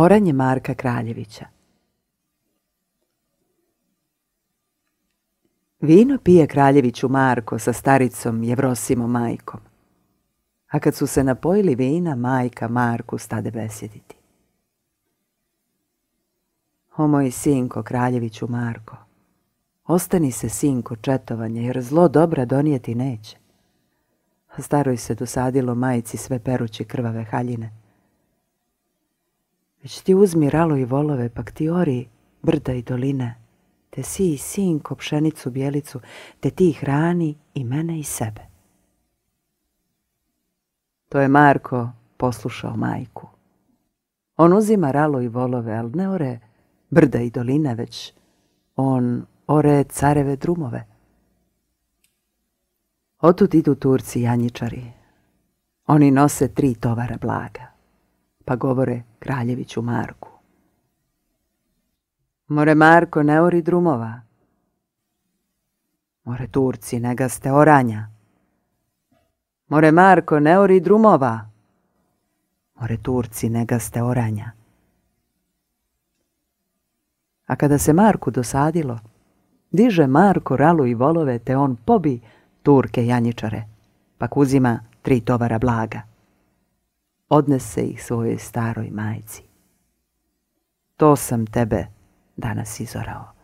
Oranje Marka Kraljevića Vino pije Kraljeviću Marko sa staricom Jevrosimom majkom. A kad su se napojili vina, majka Marku stade besjediti. O moj sinko, Kraljeviću Marko, ostani se sinko četovanje, jer zlo dobra donijeti neće. Staroj se dosadilo majici sve perući krvave haljine. Već ti uzmi ralo i volove, pak ti ori brda i doline, te si i sinko pšenicu bijelicu, te ti hrani i mene i sebe. To je Marko poslušao majku. On uzima ralo i volove, ali ne ore brda i doline, već on ore careve drumove. Otud idu Turci janjičari. Oni nose tri tovara blaga, pa govore kraljeviću Marku. More Marko ne ori drumova. More Turci ne gaste oranja. More Marko ne ori drumova. More Turci ne gaste oranja. A kada se Marku dosadilo, diže Marko ralu i volove, te on pobi Turke janjičare, pak uzima tri tovara blaga. Odnese ih svojoj staroj majci. To sam tebe danas izorao.